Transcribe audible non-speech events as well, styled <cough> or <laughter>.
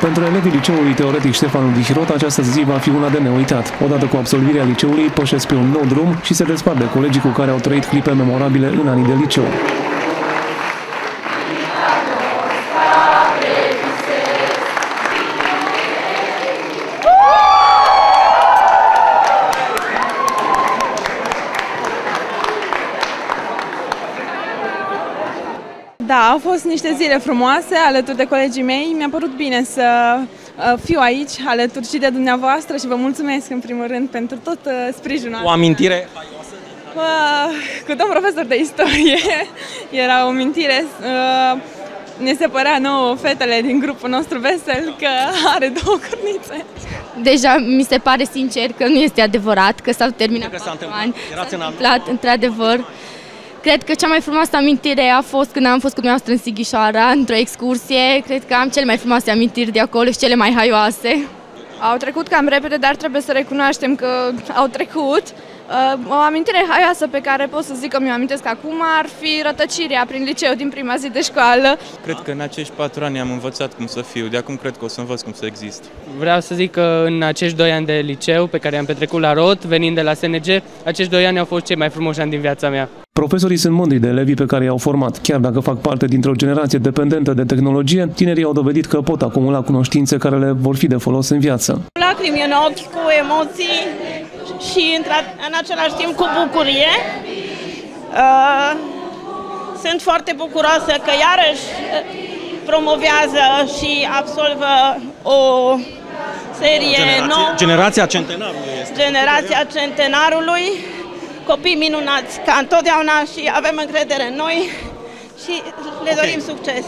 Pentru elevii liceului teoretic Ștefan Dihirot, această zi va fi una de neuitat. Odată cu absolvirea liceului, pășesc pe un nou drum și se despart de colegii cu care au trăit clipe memorabile în anii de liceu. Da, au fost niște zile frumoase alături de colegii mei. Mi-a părut bine să uh, fiu aici alături și de dumneavoastră și vă mulțumesc în primul rând pentru tot uh, sprijinul. O amintire Uh, cu domn profesor de istorie <laughs> era o amintire. Uh, ne se părea nouă fetele din grupul nostru vesel că are două cornițe. Deja mi se pare sincer că nu este adevărat, că s-au terminat Că s-a patru întâmplat. ani. Erați în S-a anul? întâmplat, într-adevăr. Cred că cea mai frumoasă amintire a fost când am fost cu dumneavoastră în Sighișoara, într-o excursie. Cred că am cele mai frumoase amintiri de acolo și cele mai haioase. Au trecut cam repede, dar trebuie să recunoaștem că au trecut. Uh, O amintire haioasă pe care pot să zic că mi-o amintesc acum ar fi rătăcirea prin liceu din prima zi de școală. Cred că în acești patru ani am învățat cum să fiu, de acum cred că o să învăț cum să exist. Vreau să zic că în acești doi ani de liceu pe care am petrecut la ROT, venind de la SNG, acești doi ani au fost cei mai frumoși ani din viața mea. Profesorii sunt mândri de elevii pe care i-au format. Chiar dacă fac parte dintr-o generație dependentă de tehnologie, tinerii au dovedit că pot acumula cunoștințe care le vor fi de folos în viață. lacrimi în ochi, cu emoții și într- în același timp cu bucurie. Uh, Sunt foarte bucuroasă că iarăși uh, promovează și absolvă o serie nouă, Generația centenarului este. generația centenarului, copii minunați ca întotdeauna și avem încredere în noi și le dorim succes.